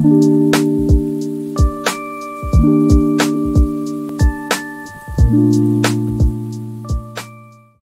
Thank you.